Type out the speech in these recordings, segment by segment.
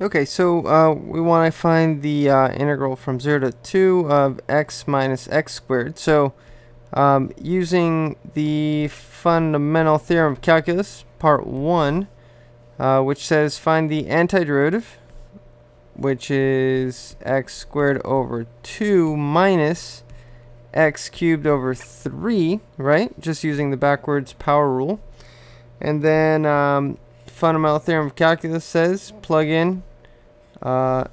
Okay, so uh, we want to find the uh, integral from 0 to 2 of x minus x squared. So um, using the fundamental theorem of calculus, part 1, uh, which says find the antiderivative, which is x squared over 2 minus x cubed over 3, right? Just using the backwards power rule. And then um, fundamental theorem of calculus says plug in uh,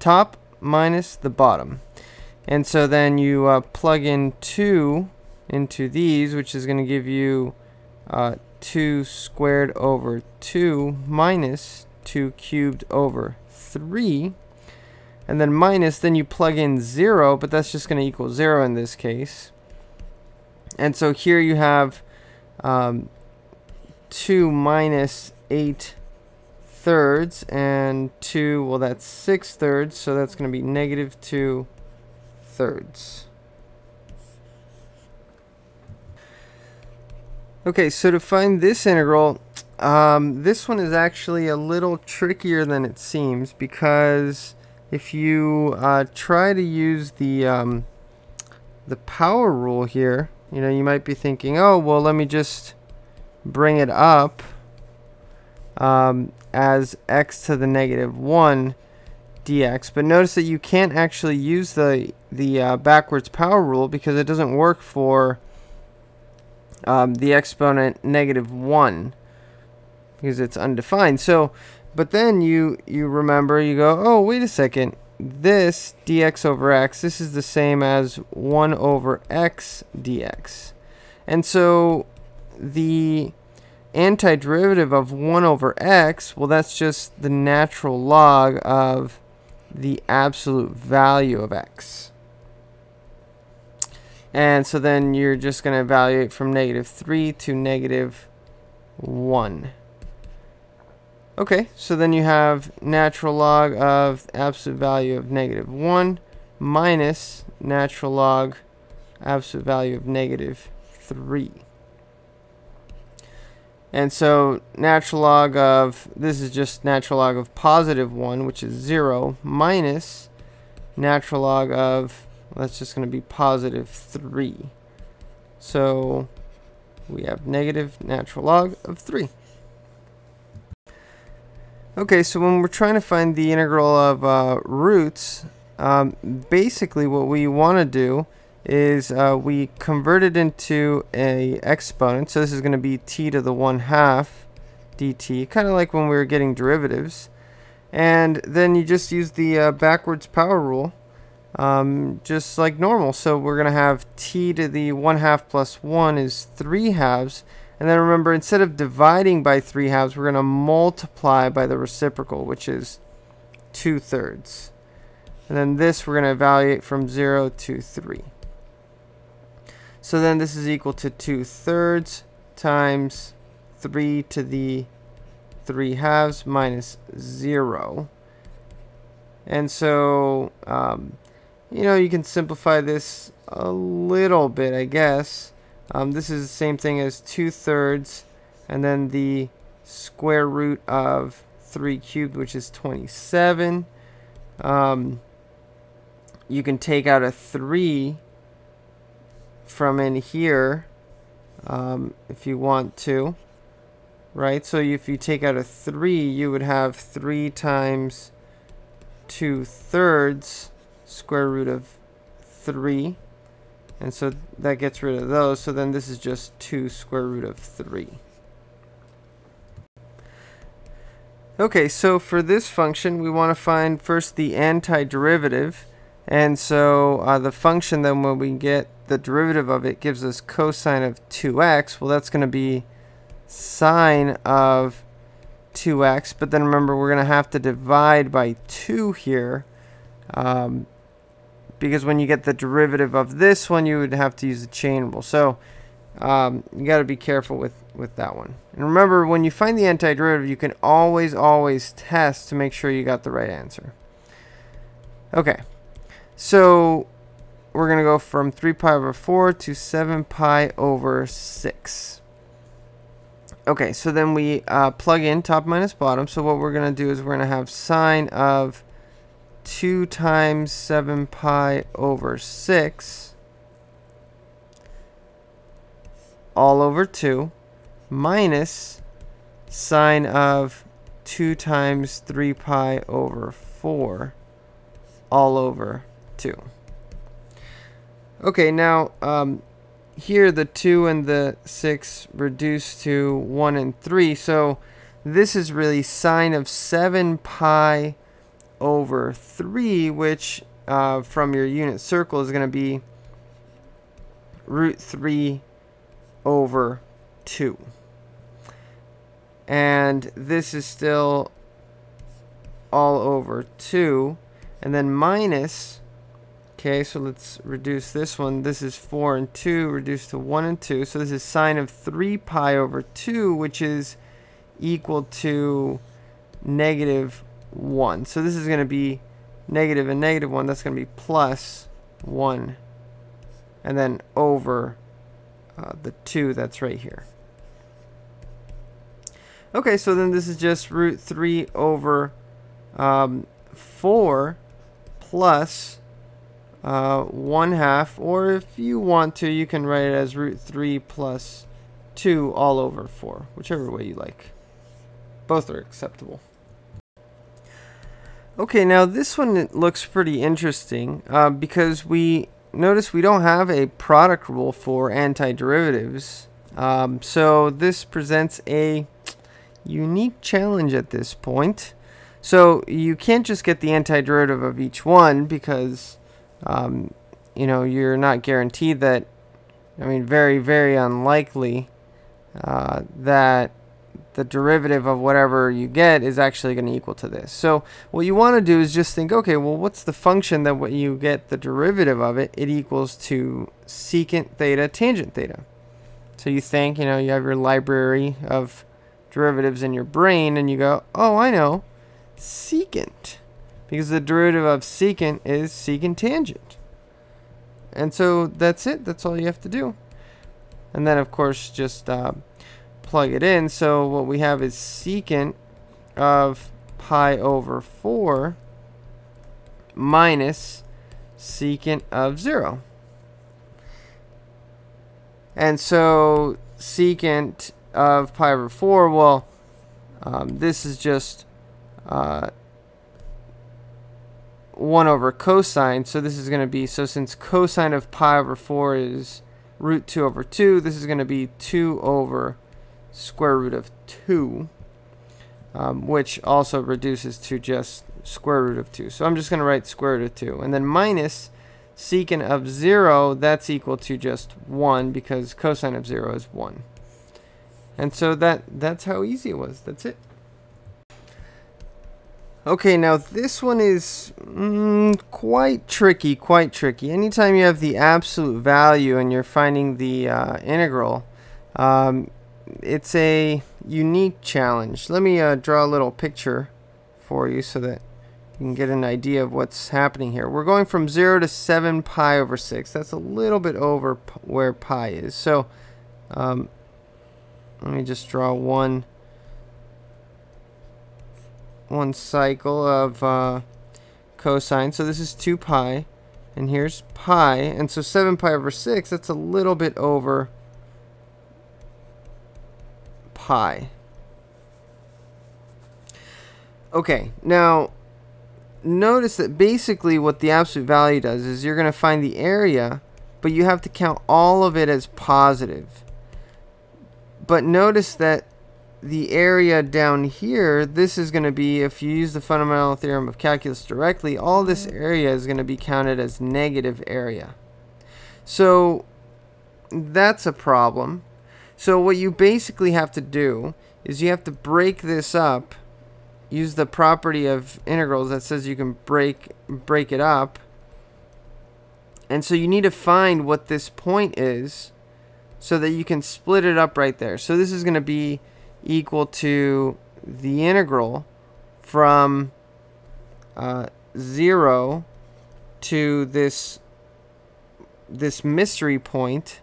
top minus the bottom. And so then you uh, plug in 2 into these, which is going to give you uh, 2 squared over 2 minus 2 cubed over 3. And then minus, then you plug in 0, but that's just going to equal 0 in this case. And so here you have um, 2 minus 8 thirds and 2, well that's 6 thirds, so that's going to be negative 2 thirds. Okay, so to find this integral, um, this one is actually a little trickier than it seems because if you uh, try to use the um, the power rule here, you know, you might be thinking, oh, well, let me just bring it up um, as x to the negative 1 dx. But notice that you can't actually use the, the uh, backwards power rule because it doesn't work for um, the exponent negative 1 because it's undefined. So, but then you, you remember, you go, oh, wait a second. This dx over x, this is the same as 1 over x dx. And so the antiderivative of 1 over x, well, that's just the natural log of the absolute value of x. And so then you're just going to evaluate from negative 3 to negative 1. Okay, so then you have natural log of absolute value of negative 1 minus natural log absolute value of negative 3. And so natural log of, this is just natural log of positive 1, which is 0, minus natural log of, well, that's just going to be positive 3. So we have negative natural log of 3. Okay, so when we're trying to find the integral of uh, roots, um, basically what we want to do is uh, we convert it into a exponent. So this is going to be t to the 1 half dt, kind of like when we were getting derivatives. And then you just use the uh, backwards power rule, um, just like normal. So we're going to have t to the 1 half plus 1 is 3 halves. And then remember, instead of dividing by 3 halves, we're going to multiply by the reciprocal, which is 2 thirds. And then this we're going to evaluate from 0 to 3. So then this is equal to 2 thirds times 3 to the 3 halves minus 0. And so, um, you know, you can simplify this a little bit, I guess. Um, this is the same thing as 2 thirds and then the square root of 3 cubed, which is 27. Um, you can take out a 3 from in here um, if you want to right? So if you take out a 3 you would have 3 times 2 thirds square root of 3 and so that gets rid of those. So then this is just 2 square root of 3 okay so for this function we want to find first the antiderivative. And so uh, the function then when we get the derivative of it gives us cosine of 2x. Well, that's going to be sine of 2x. But then remember, we're going to have to divide by 2 here. Um, because when you get the derivative of this one, you would have to use the chain rule. So um, you got to be careful with, with that one. And remember, when you find the antiderivative, you can always, always test to make sure you got the right answer. Okay. So we're going to go from 3 pi over 4 to 7 pi over 6. okay, so then we uh, plug in top minus bottom. So what we're going to do is we're going to have sine of 2 times 7 pi over 6 all over 2 minus sine of 2 times 3 pi over 4 all over 2. Okay, now um, here the 2 and the 6 reduce to 1 and 3. So this is really sine of 7 pi over 3, which uh, from your unit circle is going to be root 3 over 2. And this is still all over 2. And then minus Okay, so let's reduce this one. This is 4 and 2, reduced to 1 and 2. So this is sine of 3 pi over 2, which is equal to negative 1. So this is going to be negative and negative 1. That's going to be plus 1. And then over uh, the 2 that's right here. Okay, so then this is just root 3 over um, 4 plus uh, 1 half, or if you want to, you can write it as root 3 plus 2 all over 4, whichever way you like. Both are acceptable. Okay, now this one looks pretty interesting uh, because we notice we don't have a product rule for antiderivatives. Um, so this presents a unique challenge at this point. So you can't just get the antiderivative of each one because um, you know, you're not guaranteed that, I mean, very, very unlikely uh, that the derivative of whatever you get is actually going to equal to this. So what you want to do is just think, okay, well, what's the function that when you get the derivative of it, it equals to secant theta tangent theta. So you think, you know, you have your library of derivatives in your brain and you go, oh, I know, secant because the derivative of secant is secant tangent. And so that's it. That's all you have to do. And then, of course, just uh, plug it in. So what we have is secant of pi over 4 minus secant of 0. And so secant of pi over 4, well, um, this is just uh, 1 over cosine. So this is going to be, so since cosine of pi over 4 is root 2 over 2, this is going to be 2 over square root of 2, um, which also reduces to just square root of 2. So I'm just going to write square root of 2. And then minus secant of 0, that's equal to just 1 because cosine of 0 is 1. And so that that's how easy it was. That's it. Okay, now this one is mm, quite tricky, quite tricky. Anytime you have the absolute value and you're finding the uh, integral, um, it's a unique challenge. Let me uh, draw a little picture for you so that you can get an idea of what's happening here. We're going from 0 to 7 pi over 6. That's a little bit over where pi is. So um, let me just draw one one cycle of uh, cosine. So this is 2 pi. And here's pi. And so 7 pi over 6, that's a little bit over pi. Okay, now notice that basically what the absolute value does is you're going to find the area, but you have to count all of it as positive. But notice that the area down here, this is going to be, if you use the fundamental theorem of calculus directly, all this mm-hmm. area is going to be counted as negative area. So that's a problem. So what you basically have to do is you have to break this up, use the property of integrals that says you can break break it up. And so you need to find what this point is so that you can split it up right there. So this is going to be equal to the integral from uh, 0 to this this mystery point